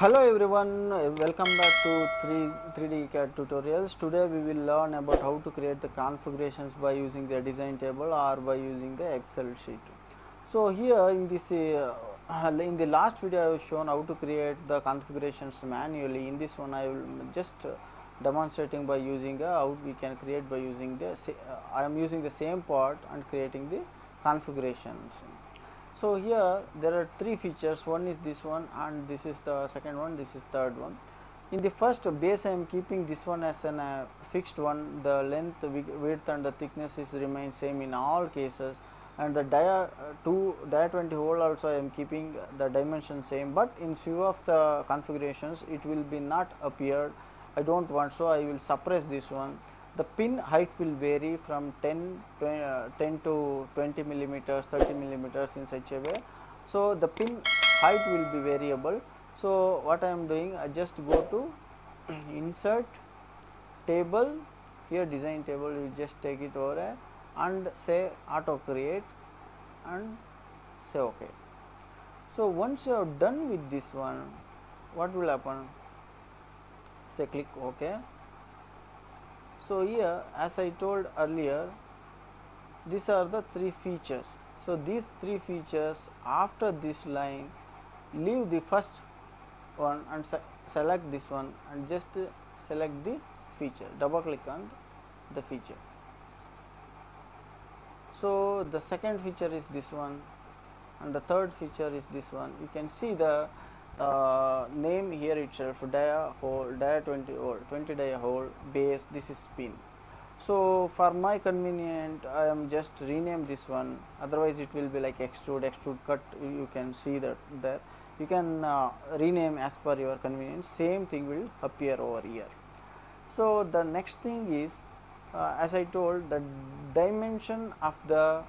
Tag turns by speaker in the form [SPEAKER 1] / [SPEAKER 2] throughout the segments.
[SPEAKER 1] Hello everyone, uh, welcome back to 3, 3D CAD tutorials. Today we will learn about how to create the configurations by using the design table or by using the Excel sheet. So here in this, uh, in the last video I have shown how to create the configurations manually. In this one I will just uh, demonstrating by using a how we can create by using the, uh, I am using the same part and creating the configurations. So here there are three features. One is this one, and this is the second one. This is third one. In the first base, I am keeping this one as an uh, fixed one. The length, width, and the thickness is remain same in all cases. And the dia uh, two dia 20 hole also I am keeping the dimension same. But in few of the configurations, it will be not appeared. I don't want so. I will suppress this one the pin height will vary from 10, twen- uh, 10 to 20 millimeters 30 millimeters in such a way. So the pin height will be variable. So what i am doing i just go to insert table. Here design table you just take it over and say auto create and say ok so once you have done with this one what will happen? Say click ok so here as I told earlier these are the three features. So these three features after this line leave the first one and se- select this one and just select the feature double click on the feature. So the second feature is this one and the third feature is this one you can see the uh, name here itself dia hole dia 20 hole 20 dia hole base this is pin. So for my convenient i am just rename this one. Otherwise it will be like extrude extrude cut. You can see that there you can uh, rename as per your convenience. Same thing will appear over here. So the next thing is uh, as i told the dimension of the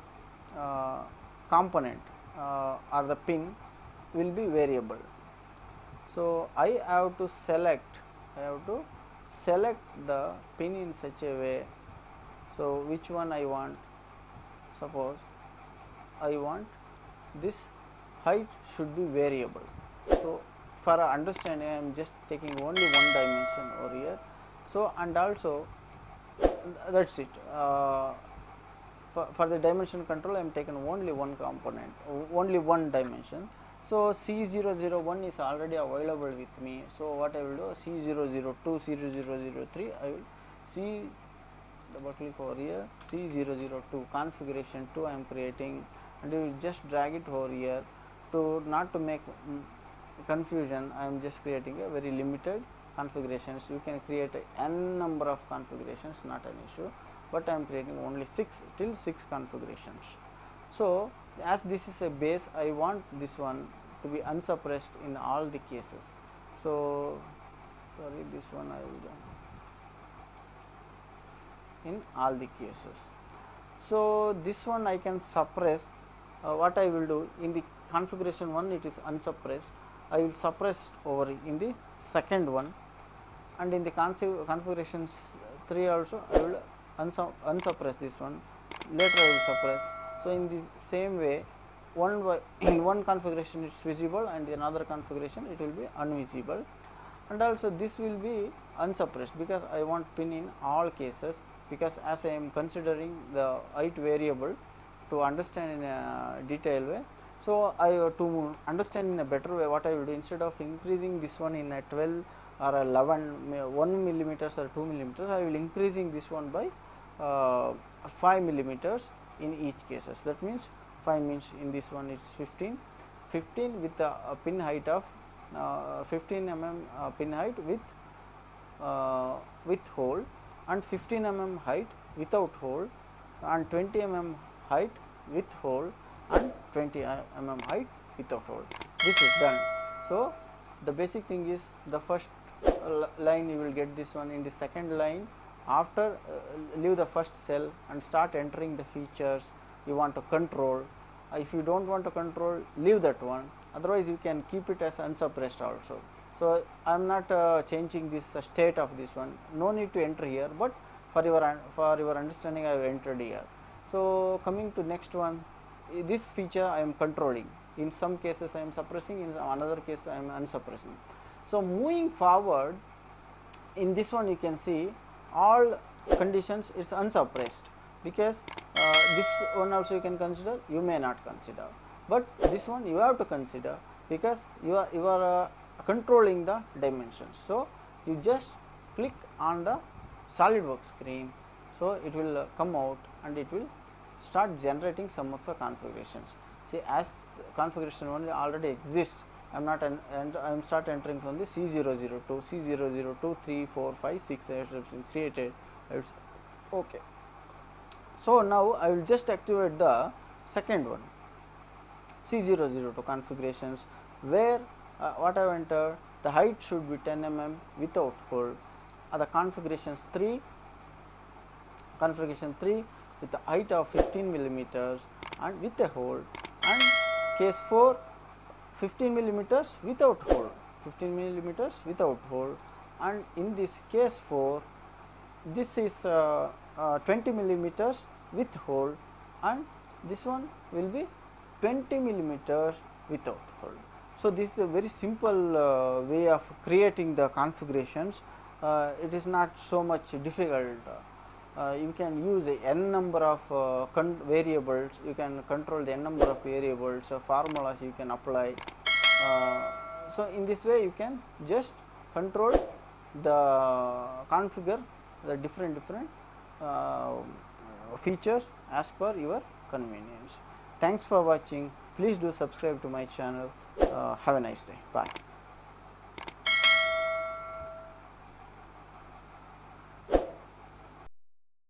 [SPEAKER 1] uh, component uh, or the pin will be variable so i have to select i have to select the pin in such a way. So which one i want? Suppose i want this height should be variable. So for understanding i am just taking only one dimension over here. So and also that's it. Uh, for, for the dimension control I am taking only one component only one dimension so C001 is already available with me. So what I will do C002 C003 I will C double click over here C002 configuration 2 I am creating and you just drag it over here to not to make mm, confusion. I am just creating a very limited configurations. You can create n number of configurations not an issue but I am creating only 6 till 6 configurations. So as this is a base I want this one to be unsuppressed in all the cases. So sorry this one I will do. In all the cases. So this one I can suppress. Uh, what I will do in the configuration one it is unsuppressed. I will suppress over in the second one. And in the configurations 3 also I will unsuppress this one. Later I will suppress. So in the same way one in one configuration it's visible and in another configuration it will be unvisible. And also this will be unsuppressed because I want pin in all cases because as I am considering the height variable to understand in a detailed way. So I uh, to understand in a better way what I will do instead of increasing this one in a 12 or 11 mi- 1 millimeters or 2 millimeters I will increasing this one by uh, 5 millimeters in each cases. That means 5 means in this one it's 15 15 with a, a pin height of uh, 15 mm uh, pin height with uh, with hole and 15 mm height without hole and 20 mm height with hole and 20 mm height without hole. This is done. So the basic thing is the first uh, line you will get this one in the second line. After uh, leave the first cell and start entering the features you want to control if you don't want to control leave that one. Otherwise you can keep it as unsuppressed also. So i am not uh, changing this uh, state of this one. No need to enter here but for your for your understanding i have entered here. So coming to next one this feature i am controlling. In some cases i am suppressing in another case i am unsuppressing. So, moving forward in this one you can see all conditions is unsuppressed. Because uh, this one also you can consider you may not consider, but this one you have to consider because you are you are uh, controlling the dimensions. So, you just click on the SolidWorks screen. So, it will uh, come out and it will start generating some of the configurations. See as configuration only already exists, I am not and I am start entering from the C002, C002, 3, 4, 5, 6 it has been created, it's okay. So, now I will just activate the second one C002 configurations where uh, what I have entered the height should be 10 mm without hole, uh, the configurations 3 configuration 3 with the height of 15 millimeters and with a hole and case 4 15 millimeters without hole 15 millimeters without hole and in this case 4 this is uh, uh, 20 millimeters with hole and this one will be 20 millimeters without hole. So, this is a very simple uh, way of creating the configurations, uh, it is not so much difficult uh, you can use a n number of uh, variables, you can control the n number of variables, uh, formulas you can apply. So, in this way you can just control the configure the different different features as per your convenience. Thanks for watching. Please do subscribe to my channel. Uh, have a nice day. Bye.